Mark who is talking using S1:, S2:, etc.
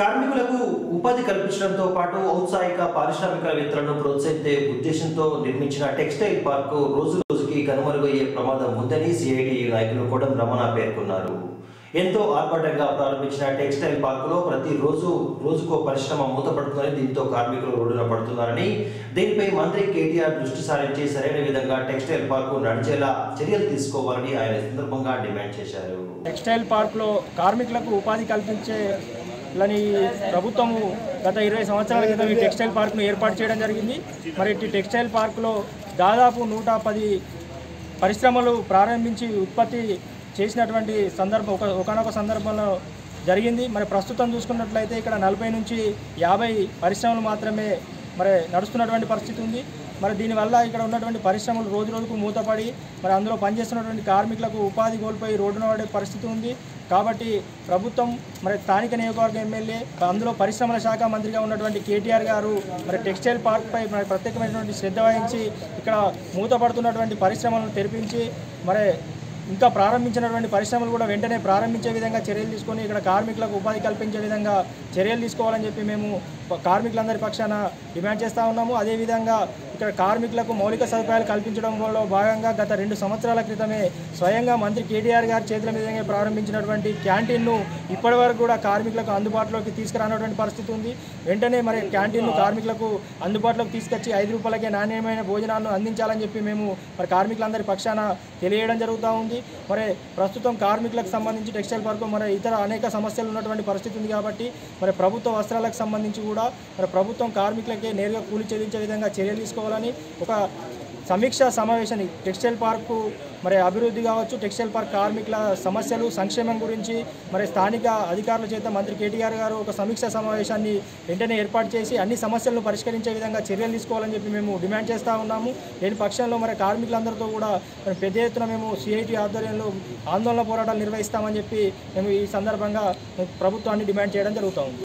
S1: కార్మికులకు ఉపాధి కల్పించడంతో పాటు ఔత్సాహిక పారిశ్రామికవేత్తలను ప్రోత్సహించే ఉద్దేశంతో నిర్మించిన టెక్స్టైల్ పార్కు రోజు రోజుకి కనుమరుగయ్యే ప్రమాదం ఉందని సిఐటి నాయకులు కూడా రమణ పేర్కొన్నారు. ఎంతో ఆర్భాటంగా ప్రారంభించిన టెక్స్టైల్ పార్కులో ప్రతిరోజు రోజుకో పరిశ్రమ మూతపడుతుందని దీంతో కార్మికులు రోడ్డున పడుతున్నారని దీనిపై మంత్రి కేటీఆర్ దృష్టి సారించి సరైన విధంగా టెక్స్టైల్ పార్కు నడిచేలా చర్యలు తీసుకోవాలని ఆయన సందర్భంగా డిమాండ్ చేశారు.
S2: టెక్స్టైల్ పార్క్లో కార్మికులకు ఉపాధి కల్పించే ఇలాని ప్రభుత్వము గత ఇరవై సంవత్సరాల క్రితం ఈ టెక్స్టైల్ పార్క్ను ఏర్పాటు చేయడం జరిగింది. మరి ఈ టెక్స్టైల్ పార్క్లో దాదాపు నూట పది పరిశ్రమలు ప్రారంభించి ఉత్పత్తి చేసినటువంటి సందర్భం ఒక ఒకనొక సందర్భంలో జరిగింది. మరి ప్రస్తుతం చూసుకున్నట్లయితే ఇక్కడ నలభై నుంచి యాభై పరిశ్రమలు మాత్రమే మరి నడుస్తున్నటువంటి పరిస్థితి ఉంది. మరి దీనివల్ల ఇక్కడ ఉన్నటువంటి పరిశ్రమలు రోజు రోజుకు మూతపడి మరి అందులో పనిచేస్తున్నటువంటి కార్మికులకు ఉపాధి కోల్పోయి రోడ్డున పడే పరిస్థితి ఉంది. కాబట్టి ప్రభుత్వం మరి స్థానిక నియోజకవర్గ ఎమ్మెల్యే అందులో పరిశ్రమల శాఖ మంత్రిగా ఉన్నటువంటి కేటీఆర్ గారు మరి టెక్స్టైల్ పార్క్పై మరి ప్రత్యేకమైనటువంటి శ్రద్ధ వహించి ఇక్కడ మూతపడుతున్నటువంటి పరిశ్రమలను తెరిపించి మరి ఇంకా ప్రారంభించినటువంటి పరిశ్రమలు కూడా వెంటనే ప్రారంభించే విధంగా చర్యలు తీసుకొని ఇక్కడ కార్మికులకు ఉపాధి కల్పించే విధంగా చర్యలు తీసుకోవాలని చెప్పి మేము కార్మికులందరి పక్షాన డిమాండ్ చేస్తూ ఉన్నాము. అదేవిధంగా ఇక్కడ కార్మికులకు మౌలిక సదుపాయాలు కల్పించడంలో భాగంగా గత రెండు సంవత్సరాల క్రితమే స్వయంగా మంత్రి కేటీఆర్ గారి చేతుల మీదుగా ప్రారంభించినటువంటి క్యాంటీన్ను ఇప్పటి వరకు కూడా కార్మికులకు అందుబాటులోకి తీసుకురానటువంటి పరిస్థితి ఉంది. వెంటనే మరి క్యాంటీన్ను కార్మికులకు అందుబాటులోకి తీసుకొచ్చి ఐదు రూపాయలకే నాణ్యమైన భోజనాలను అందించాలని చెప్పి మేము మరి కార్మికులందరి పక్షాన తెలియడం జరుగుతూ ఉంది. మరి ప్రస్తుతం కార్మికులకు సంబంధించి టెక్స్టైల్ పార్కు మరి ఇతర అనేక సమస్యలు ఉన్నటువంటి పరిస్థితి ఉంది కాబట్టి మరి ప్రభుత్వ వస్త్రాలకు సంబంధించి కూడా కూడా మరి ప్రభుత్వం కార్మికులకే నేరుగా కూలి చెల్లించే విధంగా చర్యలు తీసుకోవాలని ఒక సమీక్షా సమావేశాన్ని టెక్స్టైల్ పార్కు మరి అభివృద్ధి కావచ్చు టెక్స్టైల్ పార్క్ కార్మికుల సమస్యలు సంక్షేమం గురించి మరి స్థానిక అధికారుల చేత మంత్రి కేటీఆర్ గారు ఒక సమీక్షా సమావేశాన్ని వెంటనే ఏర్పాటు చేసి అన్ని సమస్యలను పరిష్కరించే విధంగా చర్యలు తీసుకోవాలని చెప్పి మేము డిమాండ్ చేస్తూ ఉన్నాము. లేని పక్షంలో మరి కార్మికులందరితో కూడా మరి పెద్ద ఎత్తున మేము సిఐటి ఆధ్వర్యంలో ఆందోళన పోరాటాలు నిర్వహిస్తామని చెప్పి మేము ఈ సందర్భంగా ప్రభుత్వాన్ని డిమాండ్ చేయడం జరుగుతూ ఉంది.